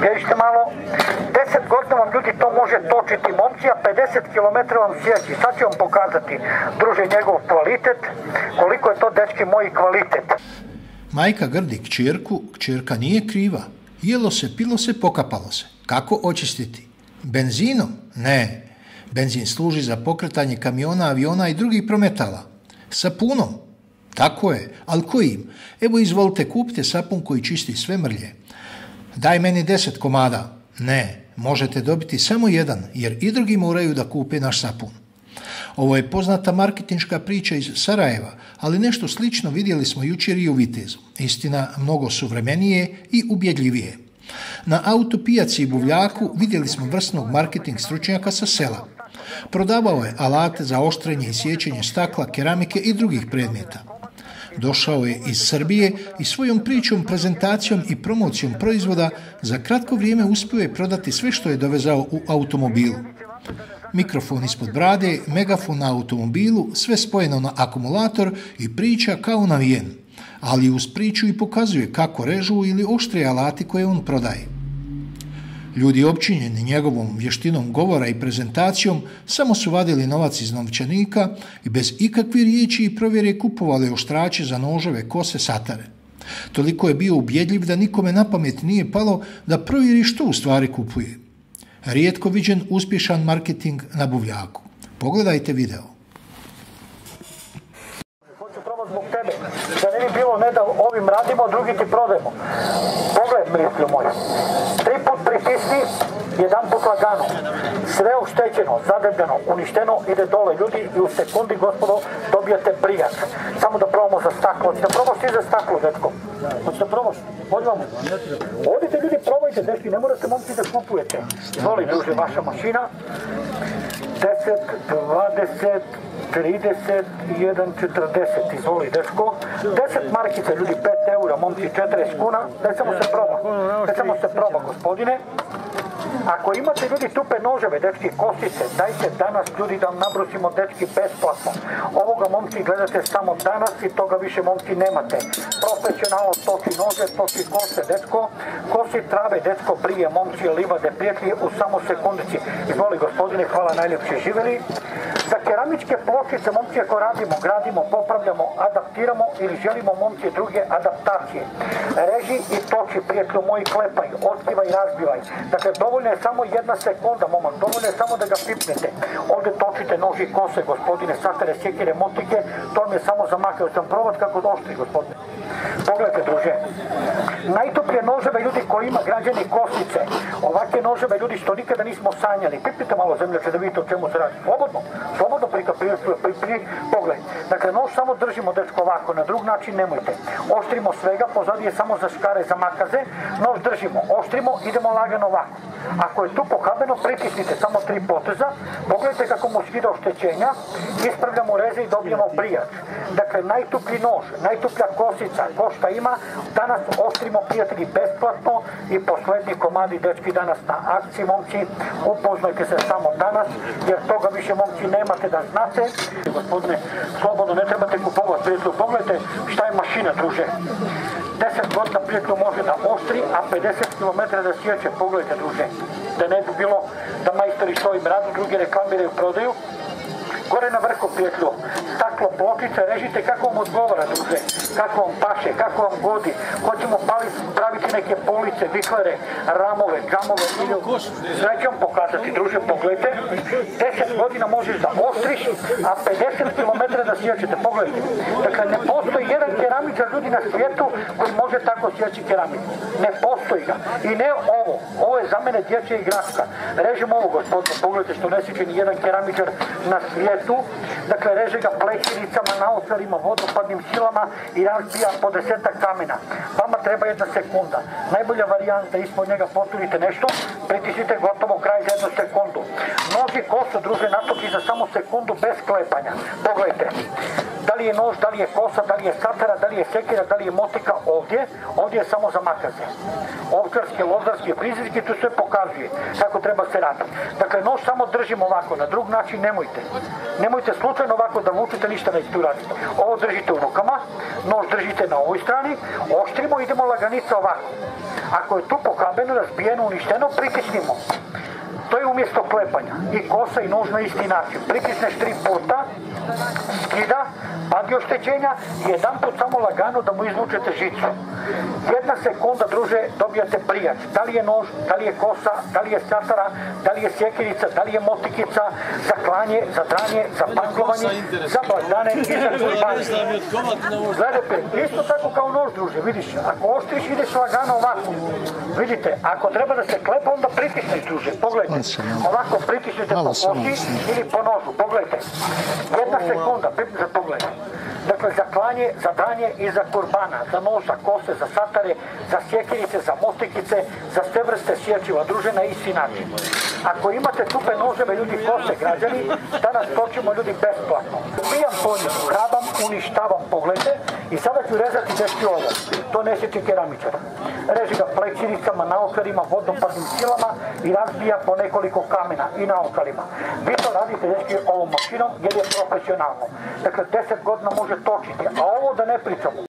Bježite malo, 10 godina vam ljudi to može točiti momci, a 50 km vam sjeći. Sad ću vam pokazati, druže, njegov kvalitet, koliko je to, dečki, moji kvalitet. Majka grdi kćerku, kćerka nije kriva. Jelo se, pilo se, pokapalo se. Kako očistiti? Benzinom? Ne. Benzin služi za pokretanje kamiona, aviona i drugih prometala. Sapunom? Tako je. Ali kojim? Evo izvolite, kupite sapun koji čisti sve mrlje. Daj meni deset komada. Ne, možete dobiti samo jedan, jer i drugi moraju da kupe naš sapun. Ovo je poznata marketinška priča iz Sarajeva, ali nešto slično vidjeli smo jučer i u Vitezu. Istina, mnogo suvremenije i ubjedljivije. Na autopijaci i buvljaku vidjeli smo vrsnog marketing stručnjaka sa sela. Prodavao je alate za oštrenje i sjećanje stakla, keramike i drugih predmeta. Došao je iz Srbije i svojom pričom, prezentacijom i promocijom proizvoda za kratko vrijeme uspio je prodati sve što je dovezao u automobilu. Mikrofon ispod brade, megafon na automobilu, sve spojeno na akumulator i priča kao navijen. Ali uz priču i pokazuje kako režu ili oštrije alati koje on prodaje. Ljudi općinjeni njegovom vještinom govora i prezentacijom samo su vadili novac iz novčanika i bez ikakve riječi i provjere kupovali oštrače za noževe, kose, satare. Toliko je bio ubjedljiv da nikome na pamet nije palo da provjeri što u stvari kupuje. Rijetko viđen uspješan marketing na buvljaku. Pogledajte video. Hoću probati zbog tebe. Da ne bi bilo ne da ovim radimo, drugi ti prodajemo. Mritlju moj. Tri put pritisni, jedan put lagano. Sve uštećeno, zadebljeno, uništeno, ide dole ljudi i u sekundi, gospodo, dobijate prijak. Samo da probamo za staklo. Hoćete probaš ti za staklo, dečko? Hoćete probaš? Odvamo. Odite ljudi, probajte, dečki, ne morate momci da kupujete. Izvoli, druže, vaša mašina. 10, 20, 30, 1, 40, izvoli dečko. 10 markica, ljudi, 5 eura, momci 40 kuna. Daj samo se proba. Daj samo se proba, gospodine. Ako imate ljudi tupe noževe, dečki, kosice, dajte danas ljudi da vam nabrusimo dečki besplatno. Ovoga momci gledate samo danas i toga više momci nemate. Profesionalno toči nože, toči kose, dečko, kosi trave, dečko, brije, momci, livade, prijatelji u samo sekundici. Izvoli gospodine, hvala najljepše živeli. Za keramičke pločice, momci, ako radimo, gradimo, popravljamo, adaptiramo ili želimo momci druge adaptacije. Reži i toči, prijatelju moji, klepaj, otkivaj, razbivaj. Dakle, dovoljno je samo jedna sekunda, momak, dovoljno je samo da ga pipnete. Ovdje točite noži kose, gospodine, satare, sjekire, motike, to mi je samo za makeo sam provat kako došli, gospodine. Pogledajte, druže. Najtoplije noževe ljudi koji ima građani kosice. Ovakve noževe ljudi što nikada nismo sanjali. Pipnite malo zemljače da vidite o čemu se radi. Slobodno, slobodno prika, pri, pri, pogled. Dakle, nož samo držimo dečko ovako, na drug način nemojte. Oštrimo svega, pozadije je samo za škare, za makaze. Nož držimo, oštrimo, idemo lagano ovako. Ako je tu pokabeno, pritisnite samo tri poteza. Pogledajte kako mu skida oštećenja. Ispravljamo reze i dobijemo prijač. Dakle, najtuplji nož, najtuplja kosica, ko šta ima, danas oštrimo prijatelji besplatno i poslednji komadi dečki danas na akciji, momci, upoznajte se samo danas, jer toga više momci nemate da znate. Gospodine, slobodno ne trebate kupovati prijatelju, pogledajte šta je mašina, druže. 10 godina prijatelju može da oštri, a 50 km da sjeće, pogledajte, druže. Da ne bi bilo da majstori što im radu, drugi reklamiraju, prodaju. Gore na vrhu prijatelju, staklo, pločice, režite kako vam odgovara, druže, kako vam paše, kako vam godi. Hoćemo paliti, praviti neke police, viklere, ramove, džamove, ili... Sve ću vam pokazati, druže, pogledajte. 10 godina možeš da ostriš, a 50 km da sjećete, pogledajte. Dakle, ne postoji jedan keramičar ljudi na svijetu koji može tako sjeći keramiku. Ne postoji ga. I ne ovo. Ovo je za mene dječja igračka. Režimo ovo, gospodine, pogledajte što ne sjeće ni jedan keramičar na svijetu. Dakle, reže ga plećinicama, naočarima, vodopadnim silama i razbija po desetak kamena. Vama treba jedna sekunda. Najbolja varijanta, ispod njega poturite nešto, pritisnite gotovo kraj za jednu sekundu. Noži kosu, druže, natoči za samo sekundu bez klepanja. Pogledajte. Da li je nož, da li je kosa, da li je satara, da li je sekira, da li je motika ovdje, ovdje je samo za makaze. Ovčarske, lozarske, frizerske, tu sve pokazuje kako treba se raditi. Dakle, nož samo držimo ovako, na drug način nemojte. Nemojte slučajno ovako da vučete, ništa nećete uraditi. Ovo držite u rukama, nož držite na ovoj strani, oštrimo, idemo laganica ovako. Ako je tu pokabeno, razbijeno, uništeno, pritisnimo. To je umjesto klepanja. I kosa i nož na isti način. Pritisneš tri puta, skida, padi oštećenja i jedan put samo lagano da mu izvučete žicu. Jedna sekunda, druže, dobijate prijat. Da li je nož, da li je kosa, da li je satara, da li je sjekirica, da li je motikica, za klanje, za dranje, za paklovanje, za blagdane i za kurbane. Gledajte, isto tako kao nož, druže, vidiš, ako oštriš, ideš lagano ovako. Vidite, ako treba da se klepa, onda pritisneš, druže, pogledajte. Ovako pritisnete po kosi ili po nožu, pogledajte. Jedna sekunda, za pogled. Dakle, za klanje, za dranje i za kurbana, za nož, za kose, za satare, za sjekirice, za motikice, za sve vrste sječiva, druže na isti način. Ako imate tupe noževe, ljudi kose, građani, danas točimo ljudi besplatno. Bijam po njih, hrabam, uništavam poglede i sada ću rezati deški ovo. To neseće keramičara. Reži ga plećinicama, naokarima, vodopadnim silama i razbija po nekoliko kamena i naokarima. Vi to radite deški ovom mašinom jer je profesionalno. Dakle, 10 godina može točiti, a ovo da ne pričamo.